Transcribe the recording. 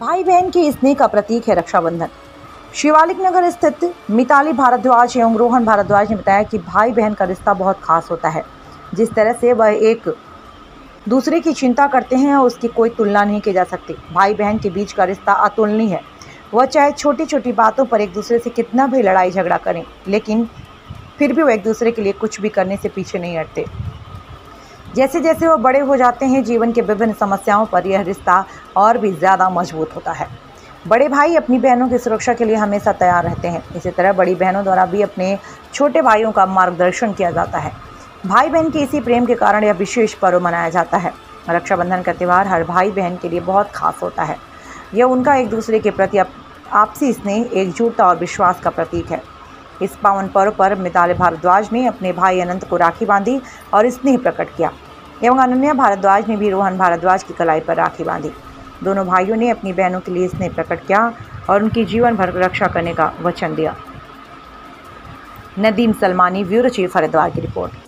भाई बहन की स्नेह का प्रतीक है रक्षाबंधन। शिवालिक नगर स्थित मिताली भारद्वाज एवं रोहन भारद्वाज ने बताया कि भाई बहन का रिश्ता बहुत खास होता है। जिस तरह से वह एक दूसरे की चिंता करते हैं और उसकी कोई तुलना नहीं की जा सकती। भाई बहन के बीच का रिश्ता अतुलनीय है। वह चाहे छोटी छोटी बातों पर एक दूसरे से कितना भी लड़ाई झगड़ा करें, लेकिन फिर भी वो एक दूसरे के लिए कुछ भी करने से पीछे नहीं हटते। जैसे जैसे वो बड़े हो जाते हैं, जीवन के विभिन्न समस्याओं पर यह रिश्ता और भी ज़्यादा मज़बूत होता है। बड़े भाई अपनी बहनों की सुरक्षा के लिए हमेशा तैयार रहते हैं। इसी तरह बड़ी बहनों द्वारा भी अपने छोटे भाइयों का मार्गदर्शन किया जाता है। भाई बहन के इसी प्रेम के कारण यह विशेष पर्व मनाया जाता है। रक्षाबंधन का त्यौहार हर भाई बहन के लिए बहुत खास होता है। यह उनका एक दूसरे के प्रति आपसी स्नेह, एकजुटता और विश्वास का प्रतीक है। इस पावन पर्व पर मिताल भारद्वाज ने अपने भाई अनंत को राखी बांधी और स्नेह प्रकट किया। एवं अनन्या भारद्वाज ने भी रोहन भारद्वाज की कलाई पर राखी बांधी। दोनों भाइयों ने अपनी बहनों के लिए स्नेह प्रकट किया और उनकी जीवन भर रक्षा करने का वचन दिया। नदीम सलमानी, ब्यूरो चीफ हरिद्वार की रिपोर्ट।